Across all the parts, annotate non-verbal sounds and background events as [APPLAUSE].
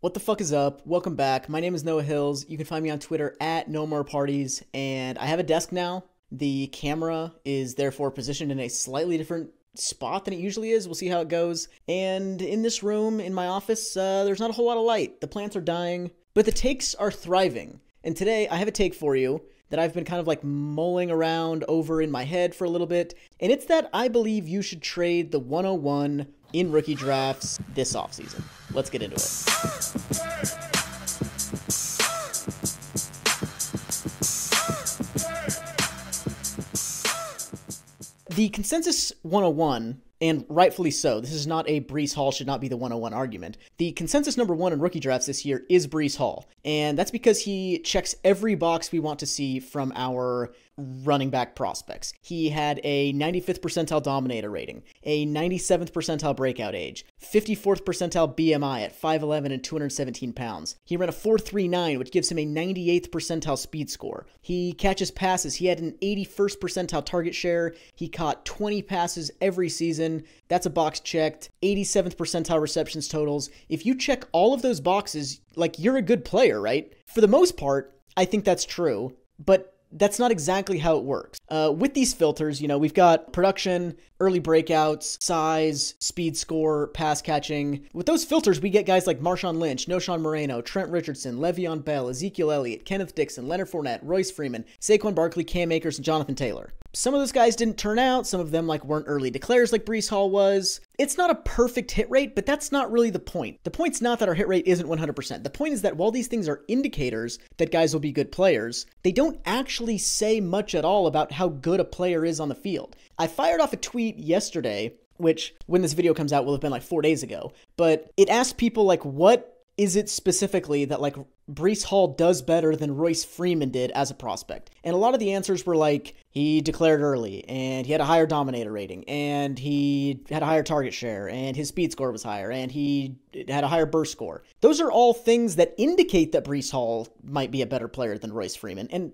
What the fuck is up? Welcome back. My name is Noah Hills. You can find me on Twitter at No More Parties, and I have a desk now. The camera is therefore positioned in a slightly different spot than it usually is. We'll see how it goes. And in this room, in my office, uh, there's not a whole lot of light. The plants are dying, but the takes are thriving. And today I have a take for you that I've been kind of like mulling around over in my head for a little bit. And it's that I believe you should trade the 101 in rookie drafts this offseason. Let's get into it. The consensus 101 and rightfully so. This is not a Breece Hall should not be the 101 argument. The consensus number one in rookie drafts this year is Breece Hall, and that's because he checks every box we want to see from our running back prospects. He had a 95th percentile dominator rating, a 97th percentile breakout age, 54th percentile BMI at 5'11 and 217 pounds. He ran a 4.39, which gives him a 98th percentile speed score. He catches passes. He had an 81st percentile target share. He caught 20 passes every season. That's a box checked. 87th percentile receptions totals. If you check all of those boxes, like you're a good player, right? For the most part, I think that's true. But that's not exactly how it works. Uh, with these filters, you know, we've got production, early breakouts, size, speed score, pass catching. With those filters, we get guys like Marshawn Lynch, Knowshon Moreno, Trent Richardson, Le'Veon Bell, Ezekiel Elliott, Kenneth Dixon, Leonard Fournette, Royce Freeman, Saquon Barkley, Cam Akers, and Jonathan Taylor. Some of those guys didn't turn out. Some of them like weren't early declares like Breece Hall was. It's not a perfect hit rate, but that's not really the point. The point's not that our hit rate isn't 100%. The point is that while these things are indicators that guys will be good players, they don't actually say much at all about how good a player is on the field. I fired off a tweet yesterday which when this video comes out will have been like four days ago. But it asked people like, what is it specifically that like Breece Hall does better than Royce Freeman did as a prospect? And a lot of the answers were like he declared early and he had a higher dominator rating and he had a higher target share and his speed score was higher and he had a higher burst score. Those are all things that indicate that Breece Hall might be a better player than Royce Freeman. And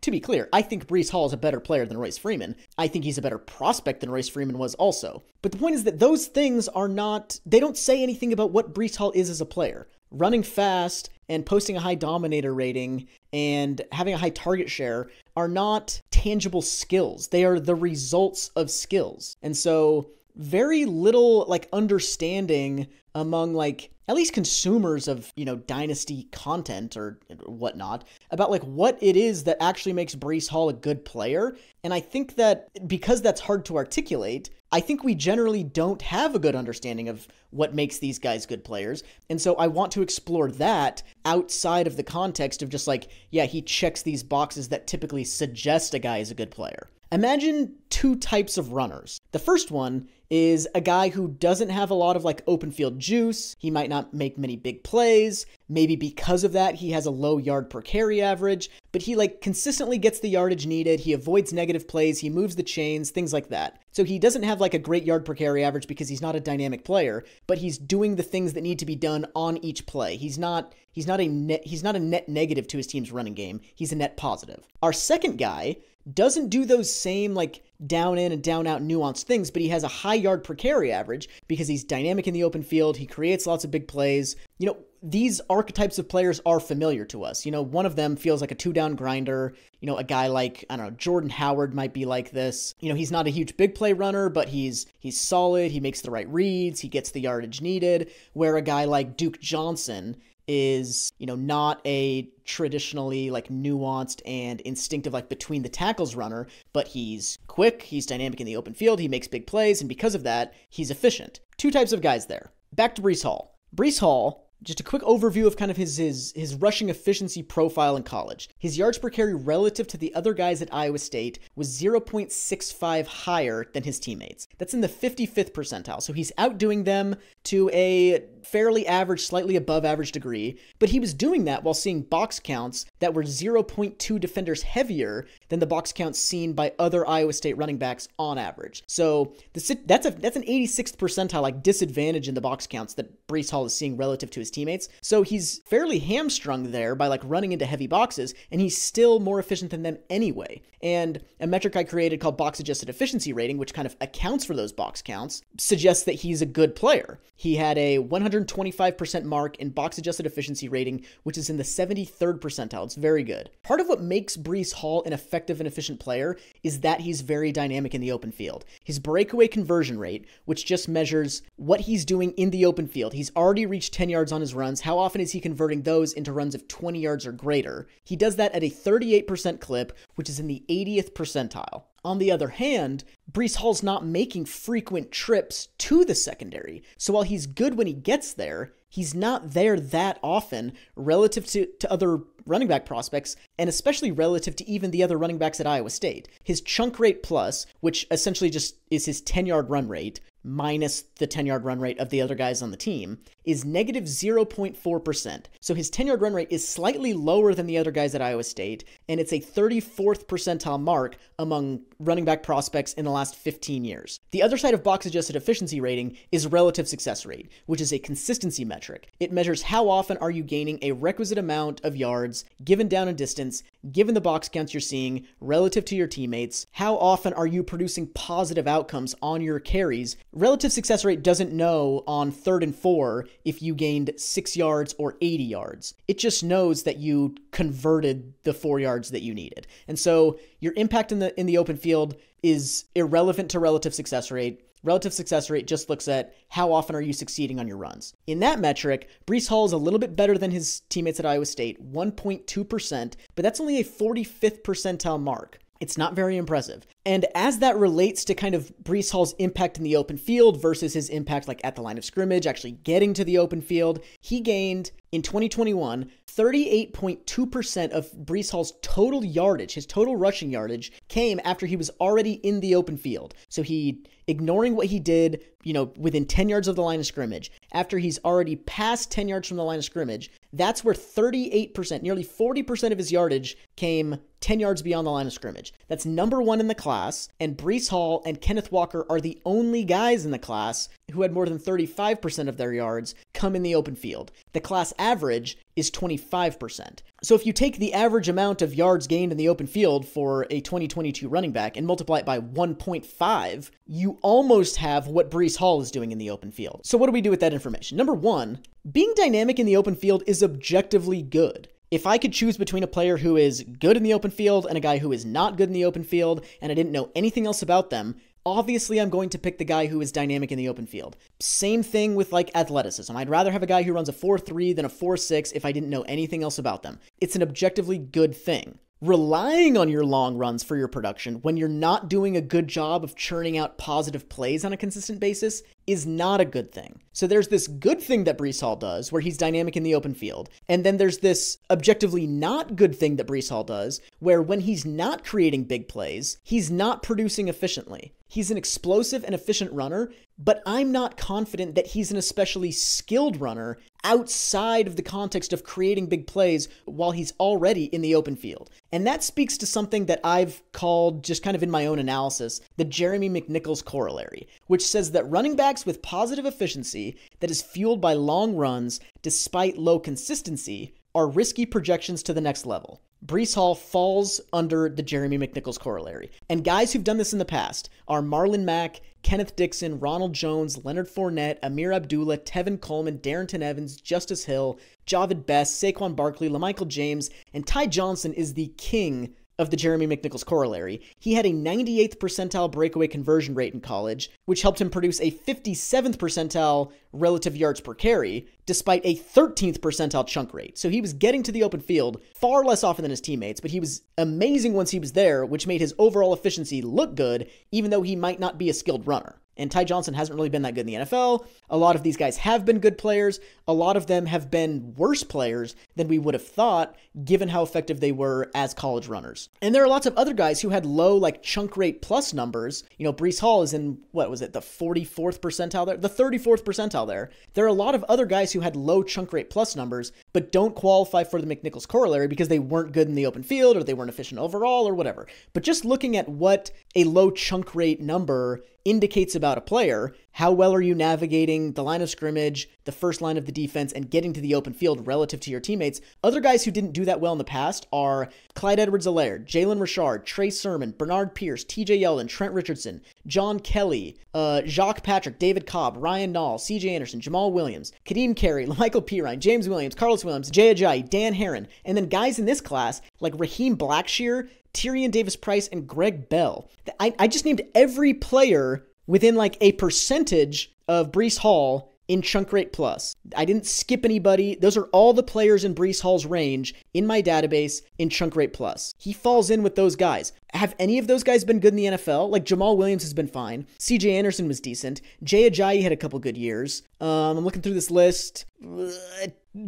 to be clear, I think Breece Hall is a better player than Royce Freeman. I think he's a better prospect than Royce Freeman was also. But the point is that those things are not, they don't say anything about what Breece Hall is as a player running fast and posting a high dominator rating and having a high target share are not tangible skills. They are the results of skills. And so very little like understanding among like at least consumers of you know dynasty content or whatnot about like what it is that actually makes Breece Hall a good player. And I think that because that's hard to articulate, I think we generally don't have a good understanding of what makes these guys good players. And so I want to explore that outside of the context of just like, yeah, he checks these boxes that typically suggest a guy is a good player. Imagine two types of runners. The first one is a guy who doesn't have a lot of like open field juice. He might not make many big plays. Maybe because of that, he has a low yard per carry average, but he like consistently gets the yardage needed. He avoids negative plays. He moves the chains, things like that. So he doesn't have like a great yard per carry average because he's not a dynamic player, but he's doing the things that need to be done on each play. He's not he's not a net he's not a net negative to his team's running game. He's a net positive. Our second guy doesn't do those same like down in and down out nuanced things, but he has a high yard per carry average because he's dynamic in the open field. He creates lots of big plays. You know, these archetypes of players are familiar to us. You know, one of them feels like a two down grinder. You know, a guy like, I don't know, Jordan Howard might be like this. You know, he's not a huge big play runner, but he's he's solid, he makes the right reads, he gets the yardage needed. Where a guy like Duke Johnson is, you know, not a traditionally like nuanced and instinctive like between the tackles runner, but he's quick, he's dynamic in the open field, he makes big plays, and because of that, he's efficient. Two types of guys there. Back to Breece Hall. Breece Hall just a quick overview of kind of his, his his rushing efficiency profile in college. His yards per carry relative to the other guys at Iowa State was 0.65 higher than his teammates. That's in the 55th percentile. So he's outdoing them to a fairly average, slightly above average degree, but he was doing that while seeing box counts that were 0.2 defenders heavier than the box counts seen by other Iowa State running backs on average. So the, that's a that's an 86th percentile like disadvantage in the box counts that Breece Hall is seeing relative to his teammates. So he's fairly hamstrung there by like running into heavy boxes, and he's still more efficient than them anyway. And a metric I created called box adjusted efficiency rating, which kind of accounts for those box counts, suggests that he's a good player. He had a 125% mark in box adjusted efficiency rating, which is in the 73rd percentile. It's very good. Part of what makes Breece Hall an effective and efficient player is that he's very dynamic in the open field. His breakaway conversion rate, which just measures what he's doing in the open field, he's already reached 10 yards on his runs. How often is he converting those into runs of 20 yards or greater? He does that at a 38% clip, which is in the 80th percentile. On the other hand, Breece Hall's not making frequent trips to the secondary. So while he's good when he gets there, he's not there that often relative to, to other running back prospects, and especially relative to even the other running backs at Iowa State. His chunk rate plus, which essentially just is his 10 yard run rate, minus the 10 yard run rate of the other guys on the team, is negative 0.4%. So his 10 yard run rate is slightly lower than the other guys at Iowa State, and it's a 34th percentile mark among running back prospects in the last 15 years. The other side of box adjusted efficiency rating is relative success rate, which is a consistency metric. It measures how often are you gaining a requisite amount of yards given down and distance, given the box counts you're seeing relative to your teammates, how often are you producing positive outcomes on your carries. Relative success rate doesn't know on third and four if you gained six yards or 80 yards. It just knows that you converted the four yards that you needed. And so your impact in the in the open field is irrelevant to relative success rate. Relative success rate just looks at how often are you succeeding on your runs. In that metric, Breece Hall is a little bit better than his teammates at Iowa State, 1.2%, but that's only a 45th percentile mark. It's not very impressive. And as that relates to kind of Breece Hall's impact in the open field versus his impact like at the line of scrimmage, actually getting to the open field, he gained in 2021 38.2% of Breece Hall's total yardage, his total rushing yardage, came after he was already in the open field. So he ignoring what he did, you know, within 10 yards of the line of scrimmage, after he's already past 10 yards from the line of scrimmage, that's where 38%, nearly 40% of his yardage came 10 yards beyond the line of scrimmage. That's number one in the class, and Breece Hall and Kenneth Walker are the only guys in the class who had more than 35% of their yards come in the open field. The class average is 25%. So if you take the average amount of yards gained in the open field for a 2022 running back and multiply it by 1.5, you almost have what Breece Hall is doing in the open field. So what do we do with that information? Number one, being dynamic in the open field is objectively good. If I could choose between a player who is good in the open field and a guy who is not good in the open field, and I didn't know anything else about them, obviously I'm going to pick the guy who is dynamic in the open field. Same thing with like athleticism. I'd rather have a guy who runs a 4-3 than a 4-6 if I didn't know anything else about them. It's an objectively good thing. Relying on your long runs for your production when you're not doing a good job of churning out positive plays on a consistent basis is not a good thing. So there's this good thing that Breece Hall does where he's dynamic in the open field. And then there's this objectively not good thing that Breece Hall does where when he's not creating big plays, he's not producing efficiently. He's an explosive and efficient runner, but I'm not confident that he's an especially skilled runner outside of the context of creating big plays while he's already in the open field. And that speaks to something that I've called, just kind of in my own analysis, the Jeremy McNichols corollary, which says that running backs with positive efficiency that is fueled by long runs despite low consistency are risky projections to the next level. Breece Hall falls under the Jeremy McNichols corollary. And guys who've done this in the past are Marlon Mack, Kenneth Dixon, Ronald Jones, Leonard Fournette, Ameer Abdullah, Tevin Coleman, Darrynton Evans, Justice Hill, Jahvid Best, Saquon Barkley, LaMichael James, and Ty Johnson is the king of the Jeremy McNichols corollary. He had a 98th percentile breakaway conversion rate in college, which helped him produce a 57th percentile relative yards per carry, despite a 13th percentile chunk rate. So he was getting to the open field far less often than his teammates, but he was amazing once he was there, which made his overall efficiency look good, even though he might not be a skilled runner. And Ty Johnson hasn't really been that good in the NFL. A lot of these guys have been good players. A lot of them have been worse players than we would have thought, given how effective they were as college runners. And there are lots of other guys who had low, like, chunk rate plus numbers. You know, Breece Hall is in, what was it, the 44th percentile there? The 34th percentile profile there. There are a lot of other guys who had low chunk rate plus numbers, but don't qualify for the McNichols corollary because they weren't good in the open field or they weren't efficient overall or whatever. But just looking at what a low chunk rate number indicates about a player. How well are you navigating the line of scrimmage, the first line of the defense, and getting to the open field relative to your teammates? Other guys who didn't do that well in the past are Clyde Edwards Helaire, Jalen Richard, Trey Sermon, Bernard Pierce, TJ Yeldon, Trent Richardson, John Kelly, uh, Jacques Patrick, David Cobb, Ryan Nall, CJ Anderson, Jamaal Williams, Kadeem Carey, [LAUGHS] Michael Perine, James Williams, Carlos Williams, Jay Ajayi, Dan Herron, and then guys in this class like Raheem Blackshear, Tyrion Davis Price, and Greg Bell. I, I just named every player within like a percentage of Breece Hall in chunk rate plus. I didn't skip anybody. Those are all the players in Breece Hall's range in my database in chunk rate plus. He falls in with those guys. Have any of those guys been good in the NFL? Like Jamaal Williams has been fine. CJ Anderson was decent. Jay Ajayi had a couple good years. Um, I'm looking through this list.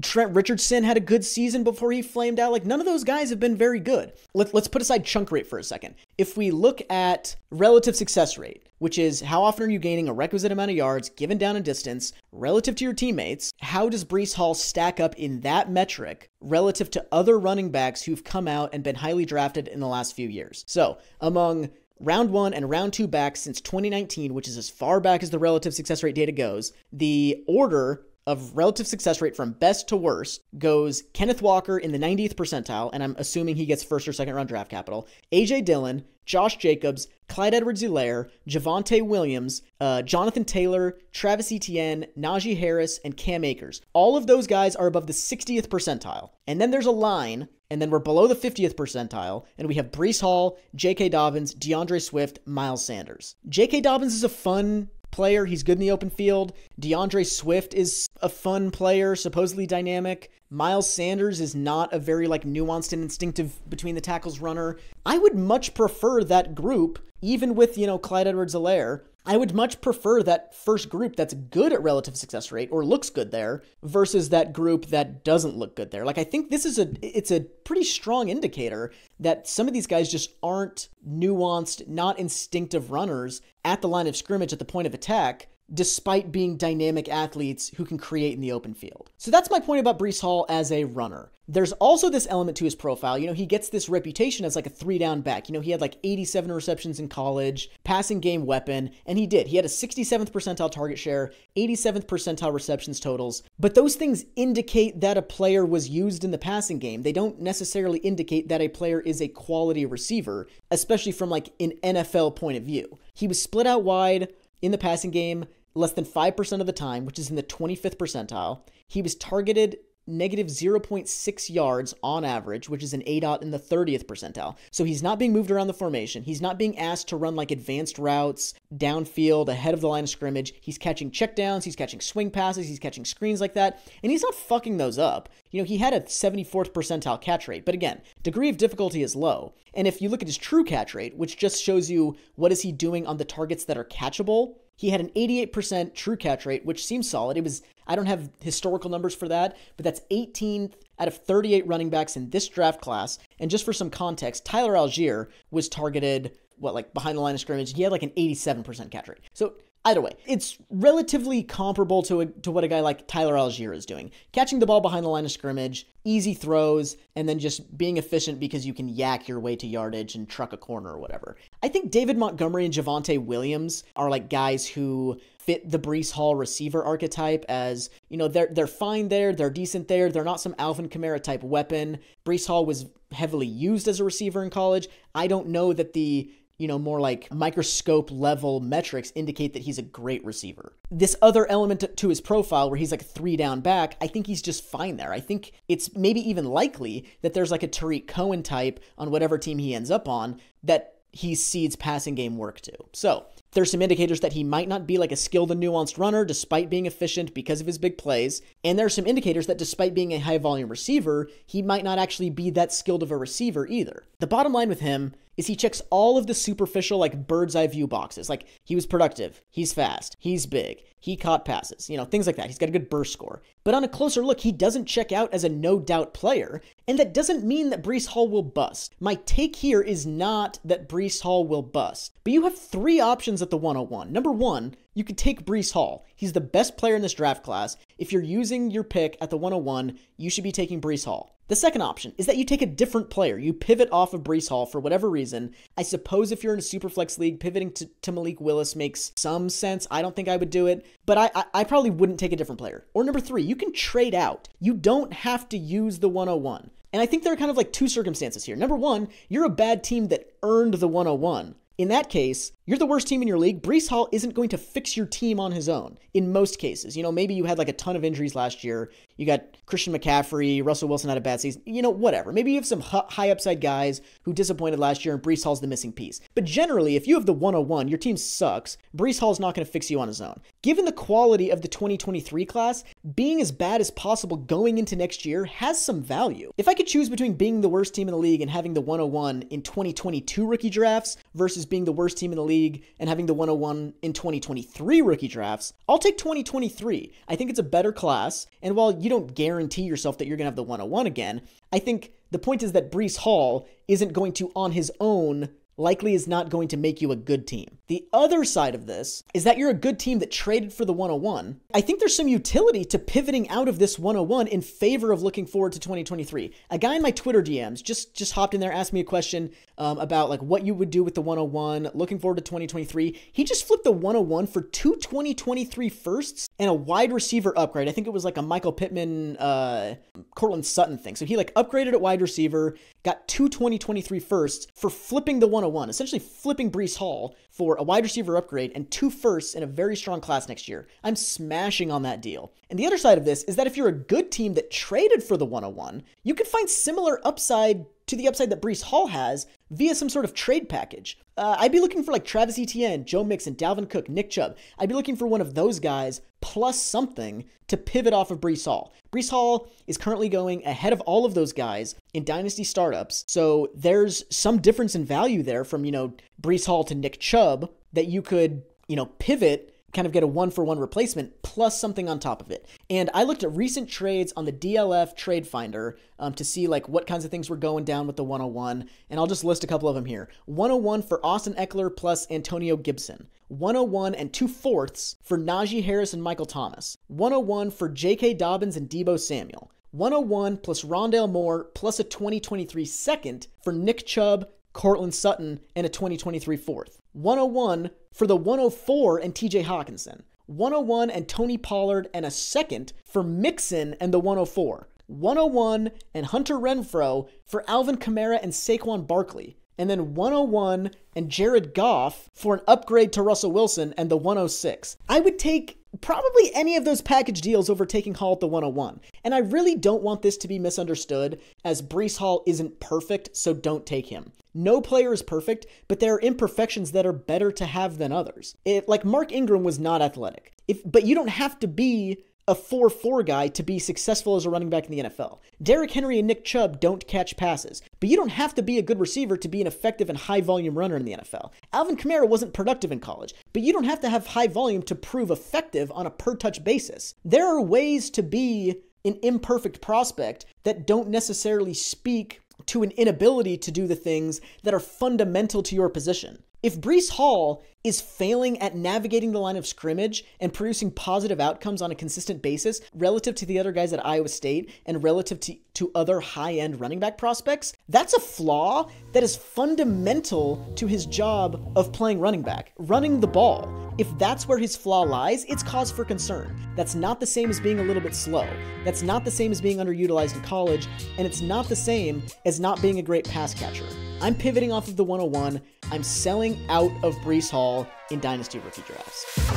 Trent Richardson had a good season before he flamed out. Like none of those guys have been very good. Let, let's put aside chunk rate for a second. If we look at relative success rate, which is how often are you gaining a requisite amount of yards given down a distance relative to your teammates, how does Breece Hall stack up in that metric relative to other running backs who've come out and been highly drafted in the last few years? So among round one and round two backs since 2019, which is as far back as the relative success rate data goes, the order of relative success rate from best to worst goes Kenneth Walker in the 90th percentile, and I'm assuming he gets first or second round draft capital, AJ Dillon, Josh Jacobs, Clyde Edwards Helaire, Javonte Williams, uh, Jonathan Taylor, Travis Etienne, Najee Harris, and Cam Akers. All of those guys are above the 60th percentile. And then there's a line, and then we're below the 50th percentile, and we have Breece Hall, J.K. Dobbins, D'Andre Swift, Miles Sanders. J.K. Dobbins is a fun player. He's good in the open field. D'Andre Swift is a fun player, supposedly dynamic. Miles Sanders is not a very like nuanced and instinctive between the tackles runner. I would much prefer that group, even with, you know, Clyde Edwards Helaire, I would much prefer that first group that's good at relative success rate or looks good there versus that group that doesn't look good there. Like I think this is a it's a pretty strong indicator that some of these guys just aren't nuanced, not instinctive runners at the line of scrimmage at the point of attack despite being dynamic athletes who can create in the open field. So that's my point about Breece Hall as a runner. There's also this element to his profile. You know, he gets this reputation as like a three down back. You know, he had like 87 receptions in college, passing game weapon, and he did. He had a 67th percentile target share, 87th percentile receptions totals. But those things indicate that a player was used in the passing game. They don't necessarily indicate that a player is a quality receiver, especially from like an NFL point of view. He was split out wide in the passing game less than 5% of the time, which is in the 25th percentile. He was targeted negative 0.6 yards on average, which is an ADOT in the 30th percentile. So he's not being moved around the formation. He's not being asked to run like advanced routes downfield ahead of the line of scrimmage. He's catching checkdowns, he's catching swing passes, he's catching screens like that, and he's not fucking those up. You know, he had a 74th percentile catch rate, but again, degree of difficulty is low. And if you look at his true catch rate, which just shows you what is he doing on the targets that are catchable, he had an 88% true catch rate, which seems solid. It was, I don't have historical numbers for that, but that's 18th out of 38 running backs in this draft class. And just for some context, Tyler Allgeier was targeted, what, like behind the line of scrimmage. He had like an 87% catch rate. So Either way, it's relatively comparable to, a, to what a guy like Tyler Allgeier is doing. Catching the ball behind the line of scrimmage, easy throws, and then just being efficient because you can yak your way to yardage and truck a corner or whatever. I think David Montgomery and Javonte Williams are like guys who fit the Breece Hall receiver archetype as, you know, they're they're fine there, they're decent there, they're not some Alvin Kamara type weapon. Breece Hall was heavily used as a receiver in college. I don't know that the you know, more like microscope level metrics indicate that he's a great receiver. This other element to his profile where he's like three down back, I think he's just fine there. I think it's maybe even likely that there's like a Tarik Cohen type on whatever team he ends up on that he cedes passing game work to. So there's some indicators that he might not be like a skilled and nuanced runner despite being efficient because of his big plays. And there are some indicators that despite being a high volume receiver, he might not actually be that skilled of a receiver either. The bottom line with him is he checks all of the superficial like bird's eye view boxes. Like he was productive, he's fast, he's big, he caught passes, you know, things like that. He's got a good burst score. But on a closer look, he doesn't check out as a no doubt player, and that doesn't mean that Breece Hall will bust. My take here is not that Breece Hall will bust. But you have three options at the 101. Number one, you could take Breece Hall. He's the best player in this draft class. If you're using your pick at the 101, you should be taking Breece Hall. The second option is that you take a different player. You pivot off of Breece Hall for whatever reason. I suppose if you're in a super flex league, pivoting to, to Malik Willis makes some sense. I don't think I would do it, but I, I, I probably wouldn't take a different player. Or number three, you can trade out. You don't have to use the 101. And I think there are kind of like two circumstances here. Number one, you're a bad team that earned the 101. In that case, you're the worst team in your league. Breece Hall isn't going to fix your team on his own in most cases. You know, maybe you had like a ton of injuries last year. You got Christian McCaffrey, Russell Wilson had a bad season. You know, whatever. Maybe you have some high upside guys who disappointed last year and Breece Hall's the missing piece. But generally, if you have the 101, your team sucks. Breece Hall's not going to fix you on his own. Given the quality of the 2023 class, being as bad as possible going into next year has some value. If I could choose between being the worst team in the league and having the 101 in 2022 rookie drafts versus being the worst team in the league and having the 101 in 2023 rookie drafts, I'll take 2023. I think it's a better class. And while you don't guarantee yourself that you're going to have the 101 again, I think the point is that Breece Hall isn't going to, on his own, likely is not going to make you a good team. The other side of this is that you're a good team that traded for the 101. I think there's some utility to pivoting out of this 101 in favor of looking forward to 2023. A guy in my Twitter DMs just just hopped in there, asked me a question um, about like what you would do with the 101, looking forward to 2023. He just flipped the 101 for two 2023 firsts and a wide receiver upgrade. I think it was like a Michael Pittman, uh, Courtland Sutton thing. So he like upgraded at wide receiver, got two 2023 firsts for flipping the 101, essentially flipping Breece Hall for a wide receiver upgrade and two firsts in a very strong class next year. I'm smashing on that deal. And the other side of this is that if you're a good team that traded for the 101, you can find similar upside to the upside that Breece Hall has via some sort of trade package. Uh, I'd be looking for like Travis Etienne, Joe Mixon, Dalvin Cook, Nick Chubb. I'd be looking for one of those guys plus something to pivot off of Breece Hall. Breece Hall is currently going ahead of all of those guys in dynasty startups. So there's some difference in value there from, you know, Breece Hall to Nick Chubb that you could, you know, pivot kind of get a one for one replacement plus something on top of it. And I looked at recent trades on the DLF Trade Finder um, to see like what kinds of things were going down with the 101. And I'll just list a couple of them here 101 for Austin Ekeler plus Antonio Gibson. 101 and two fourths for Najee Harris and Michael Thomas. 101 for J.K. Dobbins and Deebo Samuel. 101 plus Rondale Moore plus a 2023 second for Nick Chubb, Courtland Sutton, and a 2023 fourth. 101 for the 104 and TJ Hockenson, 101 and Tony Pollard and a second for Mixon and the 104. 101 and Hunter Renfrow for Alvin Kamara and Saquon Barkley. And then 101 and Jared Goff for an upgrade to Russell Wilson and the 106. I would take probably any of those package deals over taking Hall at the 101. And I really don't want this to be misunderstood as Breece Hall isn't perfect, so don't take him. No player is perfect, but there are imperfections that are better to have than others. It, like Mark Ingram was not athletic. If, but you don't have to be a 4 4 guy to be successful as a running back in the NFL. Derrick Henry and Nick Chubb don't catch passes, but you don't have to be a good receiver to be an effective and high volume runner in the NFL. Alvin Kamara wasn't productive in college, but you don't have to have high volume to prove effective on a per touch basis. There are ways to be an imperfect prospect that don't necessarily speak to an inability to do the things that are fundamental to your position. If Breece Hall is failing at navigating the line of scrimmage and producing positive outcomes on a consistent basis relative to the other guys at Iowa State and relative to, to other high end running back prospects, that's a flaw that is fundamental to his job of playing running back, running the ball. If that's where his flaw lies, it's cause for concern. That's not the same as being a little bit slow. That's not the same as being underutilized in college, and it's not the same as not being a great pass catcher. I'm pivoting off of the 101. I'm selling out of Breece Hall in Dynasty rookie drafts.